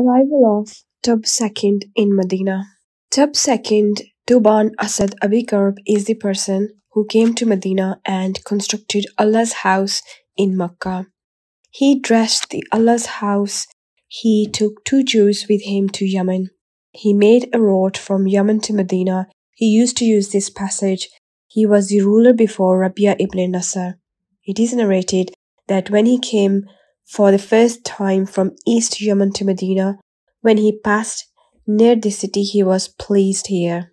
Arrival of Tub II in Medina. Tub II Tuban Asad Abi Karb is the person who came to Medina and constructed Allah's house in Makkah. He dressed the Allah's house. He took two Jews with him to Yemen. He made a road from Yemen to Medina. He used to use this passage. He was the ruler before Rabia ibn Nasr. It is narrated that when he came for the first time from East Yemen to Medina, when he passed near the city, he was pleased here.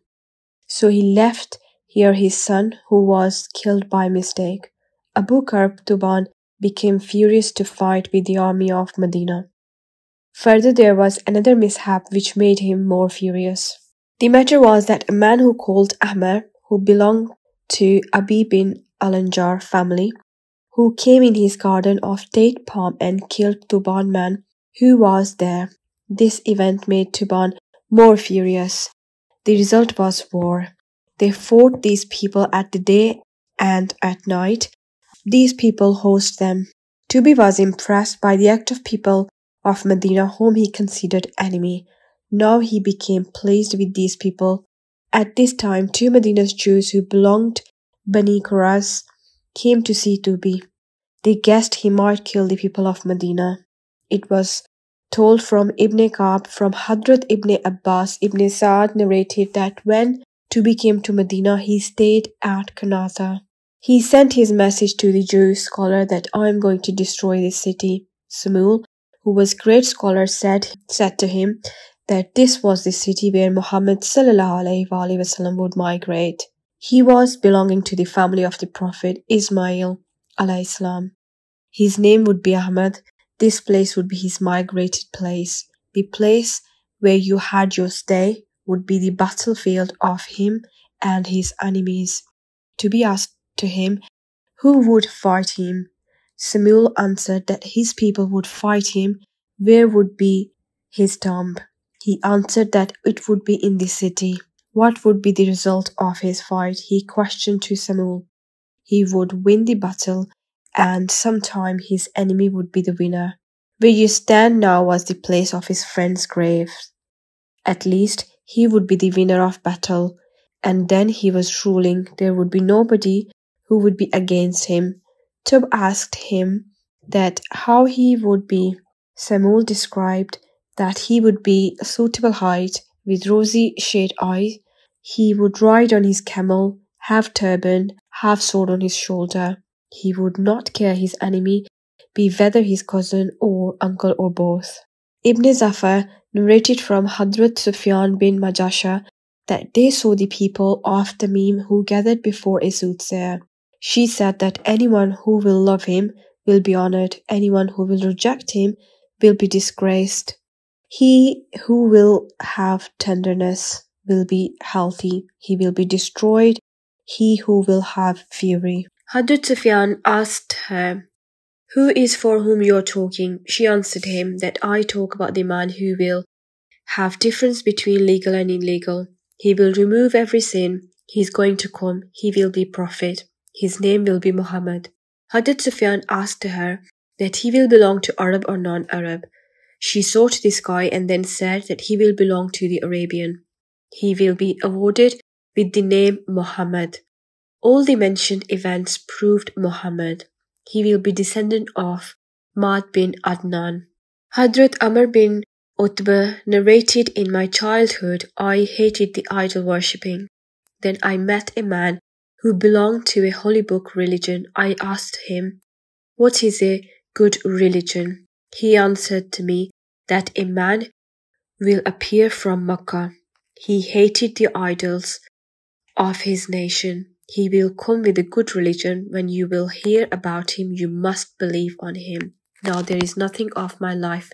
So he left here his son, who was killed by mistake. Abu Karb Tuban became furious to fight with the army of Medina. Further, there was another mishap which made him more furious. The matter was that a man who called Ahmar, who belonged to Abi bin Alanjar family, who came in his garden of date palm and killed Tuban man who was there. This event made Tuban more furious. The result was war. They fought these people at the day and at night. These people host them. Tubi was impressed by the act of people of Medina whom he considered enemy. Now he became pleased with these people. At this time, two Medina's Jews who belonged Bani Quraz came to see Tubi. They guessed he might kill the people of Medina. It was told from Ibn Ka'b from Hadrat Ibn Abbas. Ibn Sa'd narrated that when Tubi came to Medina, he stayed at Kanatha. He sent his message to the Jewish scholar that I am going to destroy this city. Samuel, who was great scholar, said said to him that this was the city where Muhammad wasallam would migrate. He was belonging to the family of the Prophet Ismail salam. His name would be Ahmad, this place would be his migrated place. The place where you had your stay would be the battlefield of him and his enemies. To be asked to him who would fight him. Samuel answered that his people would fight him. Where would be his tomb? He answered that it would be in the city. What would be the result of his fight? He questioned to Samuel. He would win the battle and sometime his enemy would be the winner. Where you stand now was the place of his friend's grave. At least he would be the winner of battle, and then he was ruling. There would be nobody who would be against him. Tub asked him that how he would be. Samuel described that he would be a suitable height, with rosy shade eyes. He would ride on his camel, have turban, have sword on his shoulder. He would not care his enemy be whether his cousin or uncle or both. Ibn Zafar narrated from Hadrat Sufyan bin Majasha that they saw the people of Tamim who gathered before a soothsayer. She said that anyone who will love him will be honored, anyone who will reject him will be disgraced. He who will have tenderness will be healthy, he will be destroyed, he who will have fury. Hadrat Sufyan asked her, Who is for whom you're talking? She answered him that I talk about the man who will have difference between legal and illegal. He will remove every sin. He is going to come. He will be prophet. His name will be Muhammad. Hadrat Sufyan asked her that he will belong to Arab or non-Arab. She saw to the sky and then said that he will belong to the Arabian. He will be awarded with the name Muhammad. All the mentioned events proved Muhammad. He will be descendant of Ma'd bin Adnan. Hadrat Amr bin Utbah narrated in my childhood I hated the idol worshipping. Then I met a man who belonged to a holy book religion. I asked him, What is a good religion? He answered to me that a man will appear from Makkah. He hated the idols of his nation. He will come with a good religion. When you will hear about him, you must believe on him. Now there is nothing of my life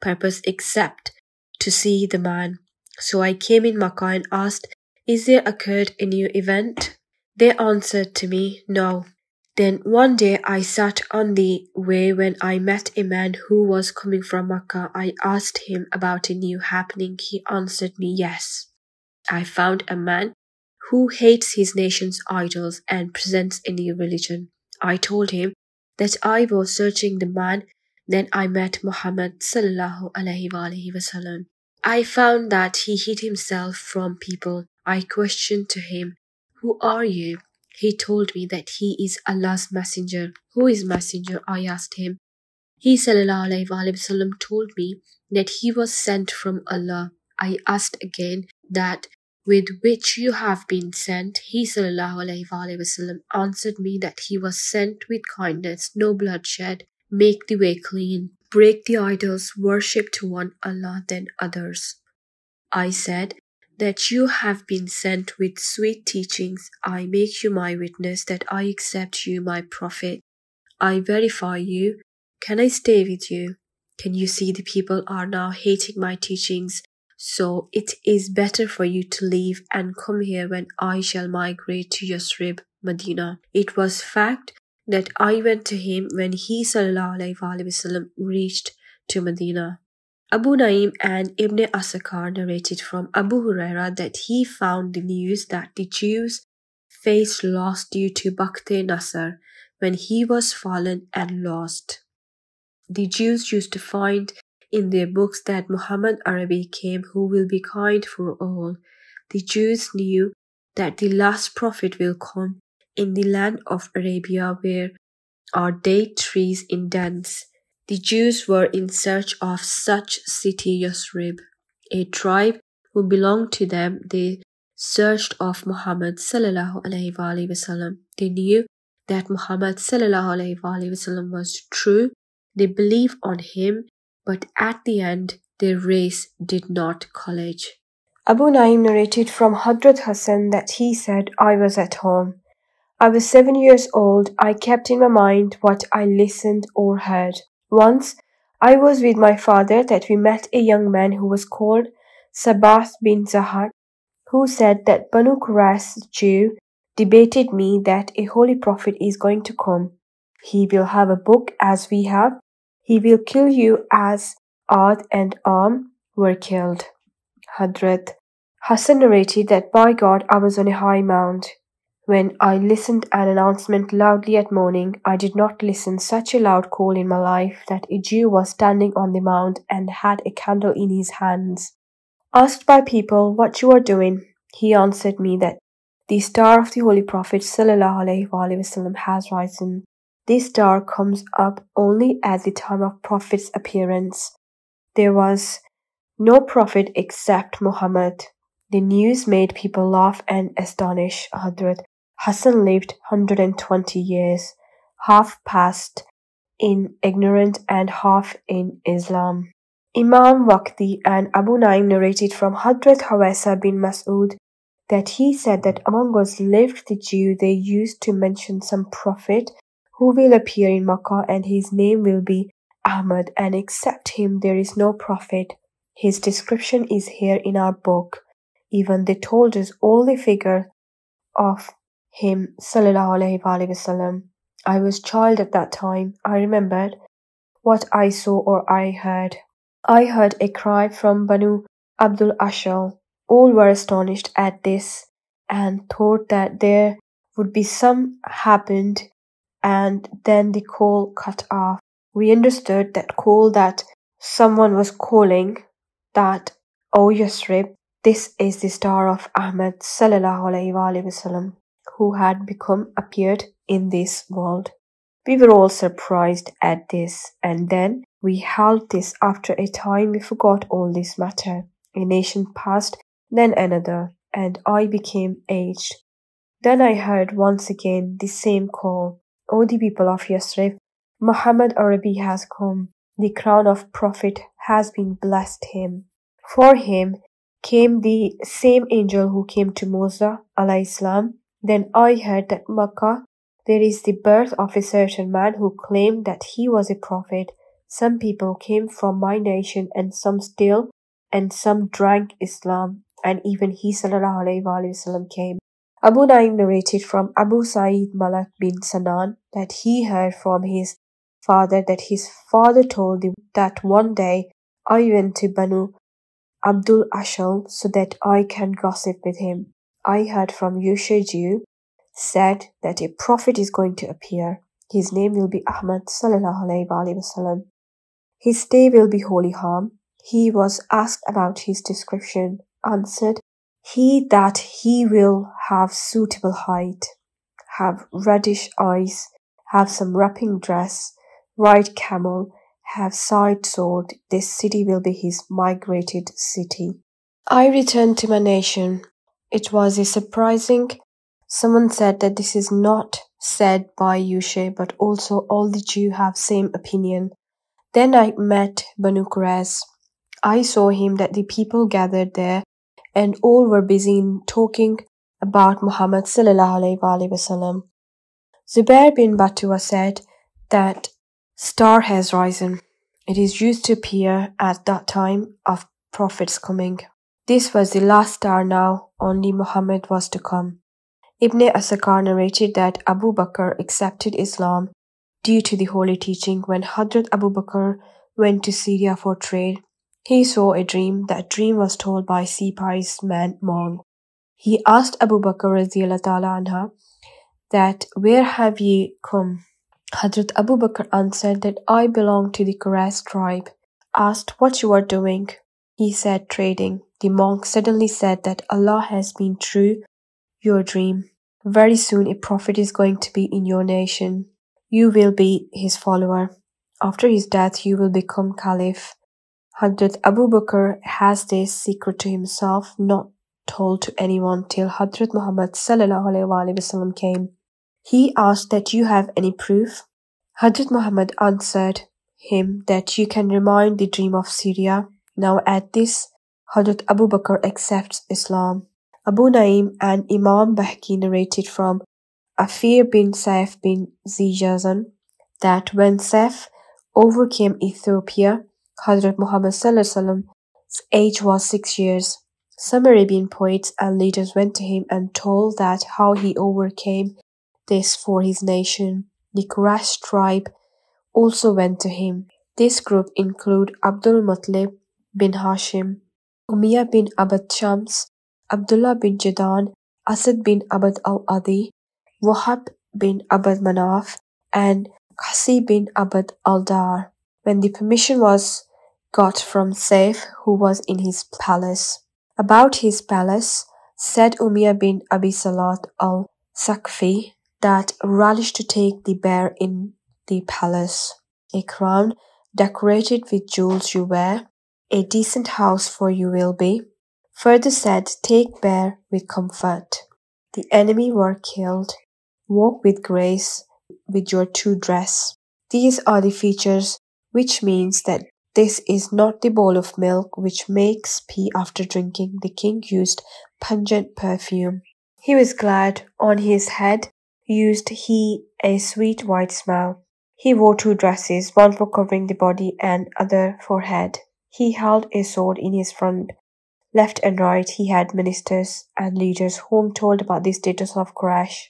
purpose except to see the man. So I came in Makkah and asked, Is there occurred a new event? They answered to me, No. Then one day I sat on the way when I met a man who was coming from Makkah. I asked him about a new happening. He answered me, Yes. I found a man who hates his nation's idols and presents a new religion. I told him that I was searching the man Then I met Muhammad sallallahu alaihi wasallam. I found that he hid himself from people. I questioned to him, Who are you? He told me that he is Allah's messenger. Who is messenger? I asked him. He sallallahu alaihi wasallam told me that he was sent from Allah. I asked again that with which you have been sent. He wasallam answered me that he was sent with kindness, no bloodshed, make the way clean, break the idols, worship to one Allah than others. I said, that you have been sent with sweet teachings. I make you my witness that I accept you, my prophet. I verify you. Can I stay with you? Can you see the people are now hating my teachings? So it is better for you to leave and come here when I shall migrate to Yasrib, Medina. It was fact that I went to him when he وسلم, reached to Medina. Abu Naim and Ibn Asakar narrated from Abu Huraira that he found the news that the Jews faced loss due to Bakte Nasr when he was fallen and lost. The Jews used to find in their books that Muhammad Arabi came who will be kind for all. The Jews knew that the last prophet will come in the land of Arabia where are date trees in dens. The Jews were in search of such city Yasrib, a tribe who belonged to them. They searched of Muhammad sallallahu alaihi wasallam. They knew that Muhammad sallallahu alaihi wasallam was true. They believed on him, but at the end their race did not college. Abu Naim narrated from Hadrat Hassan that he said, I was at home. I was seven years old. I kept in my mind what I listened or heard. Once I was with my father that we met a young man who was called Sabath bin Zahar, who said that Banu Quraysh Jew debated me that a holy prophet is going to come. He will have a book as we have. He will kill you as Ad and Am were killed. Hadrat Hassan narrated that by God I was on a high mount. When I listened an announcement loudly at morning, I did not listen such a loud call in my life that a Jew was standing on the mount and had a candle in his hands. Asked by people what you are doing, he answered me that the star of the Holy Prophet ﷺ has risen. This star comes up only at the time of Prophet's appearance. There was no prophet except Muhammad. The news made people laugh and astonish Hadrat Hassan lived 120 years, half passed in ignorance and half in Islam. Imam Waqti and Abu Naim narrated from Hadrat Hawasa bin Mas'ud that he said that among us lived the Jew they used to mention some prophet who will appear in Makkah and his name will be Ahmad and except him there is no prophet. His description is here in our book. Even they told us all the figure of him sallallahu alaihi wasallam. I was child at that time. I remembered what I saw or I heard. I heard a cry from Banu Abdul Ashal. All were astonished at this and thought that there would be some happened and then the call cut off. We understood that call that someone was calling that, oh, O Yasrib, this is the star of Ahmed sallallahu alaihi wasallam who had become appeared in this world. We were all surprised at this, and then we held this after a time we forgot all this matter. A nation passed, then another, and I became aged. Then I heard once again the same call, O the people of Yasrib, Muhammad Arabi has come. The crown of prophet has been blessed him. For him came the same angel who came to Moses, Islam. Then I heard that Makkah, there is the birth of a certain man who claimed that he was a prophet. Some people came from my nation and some still, and some drank Islam. And even he, sallallahu alayhi wa came. Abu Naim narrated from Abu Sa'id Malak bin Sanan that he heard from his father that his father told him that one day I went to Banu Abdul Ashal so that I can gossip with him. I heard from Yusha said that a prophet is going to appear. His name will be Ahmad sallallahu alaihi wasallam. His stay will be holy harm. He was asked about his description, answered, He that he will have suitable height, have reddish eyes, have some wrapping dress, ride camel, have side sword, this city will be his migrated city. I returned to my nation. It was a surprising. Someone said that this is not said by Yushe, but also all the Jew have same opinion. Then I met Banu Qurayz. I saw him that the people gathered there, and all were busy in talking about Muhammad sallallahu alaihi wasallam. Zubair bin Batua said that star has risen. It is used to appear at that time of Prophet's coming. This was the last star now, only Muhammad was to come. Ibn Asakar narrated that Abu Bakr accepted Islam due to the holy teaching when Hadrat Abu Bakr went to Syria for trade. He saw a dream. That dream was told by Sipai's man Mong. He asked Abu Bakr anha that where have ye come? Hadrat Abu Bakr answered that I belong to the Quraysh tribe. Asked what you are doing. He said trading. The monk suddenly said that Allah has been true your dream. Very soon a prophet is going to be in your nation. You will be his follower. After his death you will become caliph. Hadrat Abu Bakr has this secret to himself, not told to anyone till Hadrat Muhammad wasallam came. He asked that you have any proof. Hadrat Muhammad answered him that you can remind the dream of Syria. Now at this, Hadrat Abu Bakr accepts Islam. Abu Naim and Imam Bayhaqi narrated from Afir bin Saif bin Zijazan that when Saif overcame Ethiopia, Hadrat Muhammad Sallam's age was six years. Some Arabian poets and leaders went to him and told that how he overcame this for his nation. The Quraysh tribe also went to him. This group include Abdul Muttalib bin Hashim, Umayyah bin Abd Shams, Abdullah bin Jadan, Asad bin Abd al-Adi, Wahab bin Abd Manaf, and Qasi bin Abd al-Dar. When the permission was got from Saif, who was in his palace. About his palace, said Umayyah bin Abi Salat al-Sakfi that relished to take the bear in the palace. A crown decorated with jewels you wear, a decent house for you will be. Further said, Take bear with comfort. The enemy were killed. Walk with grace with your true dress. These are the features which means that this is not the bowl of milk which makes pee after drinking. The king used pungent perfume. He was glad. On his head used he a sweet white smile. He wore two dresses, one for covering the body and other for head. He held a sword in his front. Left and right he had ministers and leaders whom told about the status of Quraysh.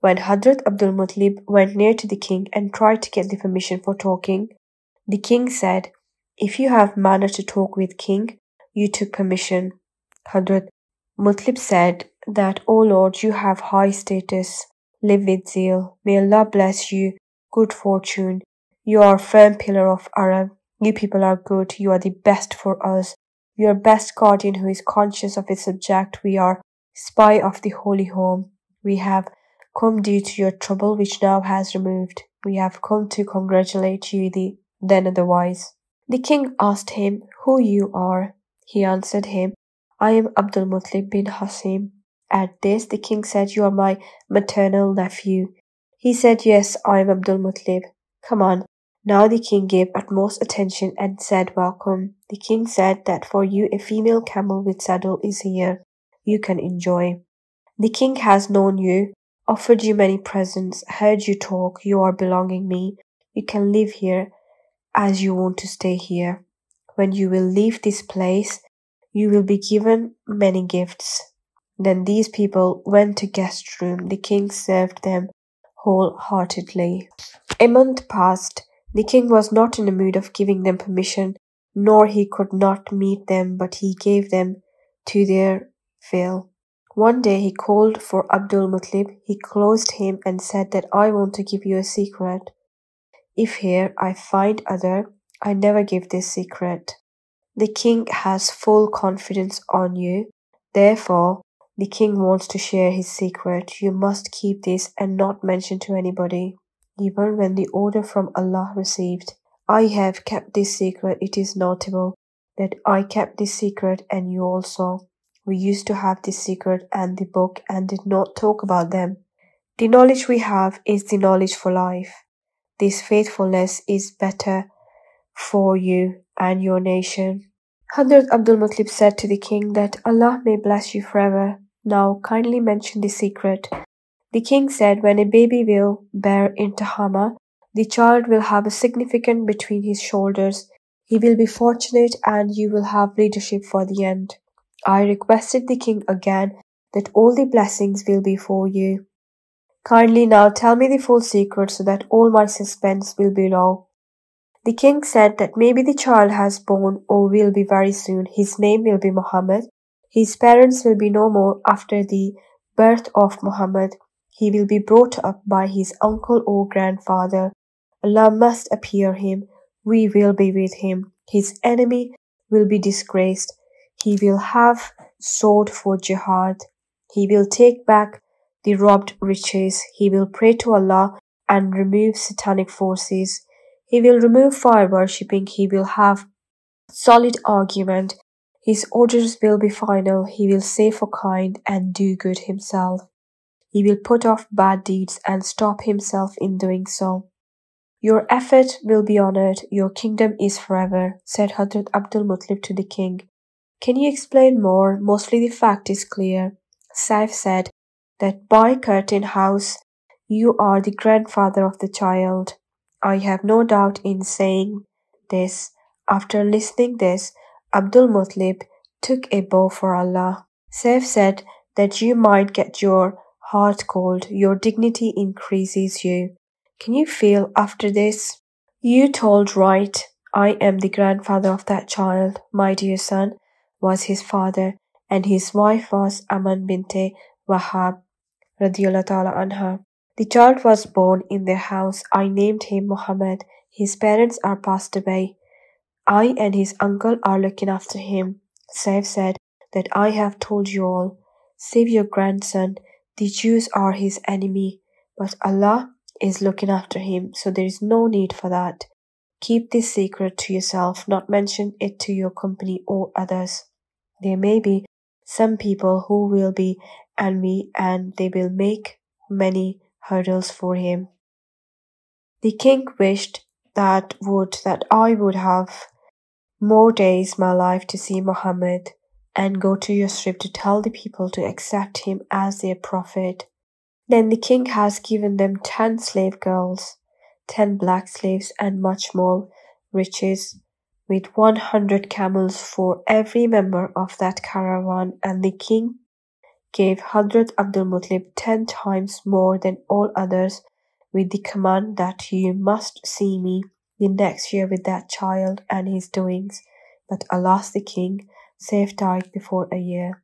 When Hadrat Abdul Muttalib went near to the king and tried to get the permission for talking, the king said, If you have manner to talk with king, you took permission. Hadrat Muttalib said that, O Lord, you have high status, live with zeal. May Allah bless you, good fortune. You are a firm pillar of Arab. You people are good. You are the best for us. You are best guardian who is conscious of his subject. We are spy of the holy home. We have come due to your trouble which now has removed. We have come to congratulate you the, then otherwise. The king asked him who you are. He answered him, I am Abdul Muttalib bin Hasim. At this the king said, You are my maternal nephew. He said, Yes, I am Abdul Muttalib. Come on, now the king gave utmost attention and said, Welcome. The king said that for you a female camel with saddle is here. You can enjoy. The king has known you, offered you many presents, heard you talk, you are belonging me. You can live here as you want to stay here. When you will leave this place, you will be given many gifts. Then these people went to guest room. The king served them wholeheartedly. A month passed. The king was not in the mood of giving them permission, nor he could not meet them, but he gave them to their fill. One day he called for Abdul Muttalib. He closed him and said that I want to give you a secret. If here I find other, I never give this secret. The king has full confidence on you. Therefore, the king wants to share his secret. You must keep this and not mention to anybody, even when the order from Allah received. I have kept this secret. It is notable that I kept this secret and you also. We used to have this secret and the book and did not talk about them. The knowledge we have is the knowledge for life. This faithfulness is better for you and your nation. Hadrat Abdul Muttalib said to the king that Allah may bless you forever. Now kindly mention the secret. The king said when a baby will bear in Tahama, the child will have a significant between his shoulders. He will be fortunate and you will have leadership for the end. I requested the king again that all the blessings will be for you. Kindly now tell me the full secret so that all my suspense will be low. The king said that maybe the child has born or will be very soon. His name will be Muhammad. His parents will be no more after the birth of Muhammad. He will be brought up by his uncle or grandfather. Allah must appear him. We will be with him. His enemy will be disgraced. He will have sword for jihad. He will take back the robbed riches. He will pray to Allah and remove satanic forces. He will remove fire worshipping. He will have solid argument. His orders will be final. He will say for kind and do good himself. He will put off bad deeds and stop himself in doing so. Your effort will be honored. Your kingdom is forever, said Hadrat Abdul Muttalib to the king. Can you explain more? Mostly the fact is clear. Saif said that by Curtain House you are the grandfather of the child. I have no doubt in saying this. After listening this, Abdul Muttalib took a bow for Allah. Saif said that you might get your heart cold, your dignity increases you. Can you feel after this? You told right. I am the grandfather of that child. My dear son was his father, and his wife was Aman binte Wahab anha. The child was born in their house. I named him Muhammad. His parents are passed away. I and his uncle are looking after him. Saif said that I have told you all. Save your grandson. The Jews are his enemy, but Allah is looking after him, so there is no need for that. Keep this secret to yourself, not mention it to your company or others. There may be some people who will be envy and they will make many hurdles for him. The king wished that would that I would have more days my life to see Muhammad and go to Yathrib to tell the people to accept him as their prophet. Then the king has given them ten slave girls, ten black slaves, and much more riches, with one hundred camels for every member of that caravan, and the king gave Hadrat Abdul Muttalib ten times more than all others with the command that you must see me the next year with that child and his doings. But alas the king, Saif died before a year.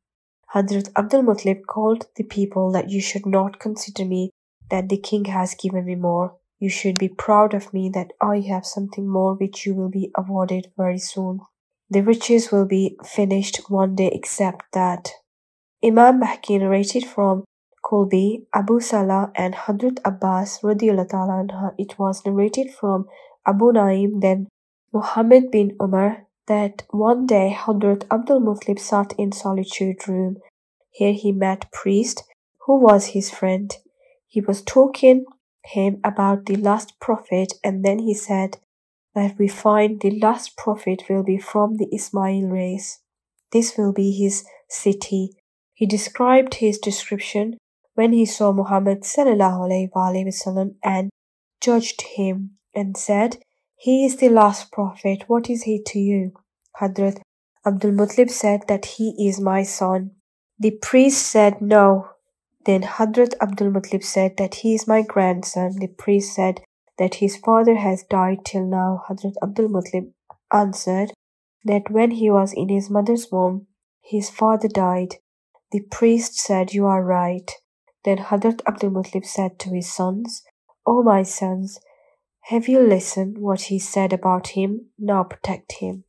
Hadrat Abdul Muttalib called the people that you should not consider me that the king has given me more. You should be proud of me that I have something more which you will be awarded very soon. The riches will be finished one day except that Imam Mahki narrated from Kulbi, Abu Salah and Hadrat Abbas anha. It was narrated from Abu Naim then Muhammad bin Umar that one day Hadrat Abdul Muttalib sat in solitude room. Here he met priest who was his friend. He was talking him about the last prophet and then he said that we find the last prophet will be from the Ismail race. This will be his city he described his description when he saw Muhammad وسلم, and judged him and said, He is the last prophet. What is he to you? Hadrat Abdul Muttalib said that he is my son. The priest said no. Then Hadrat Abdul Muttalib said that he is my grandson. The priest said that his father has died till now. Hadrat Abdul Muttalib answered that when he was in his mother's womb, his father died. The priest said, You are right. Then Hadrat Abdul Muttalib said to his sons, O my sons, Have you listened what he said about him? Now protect him.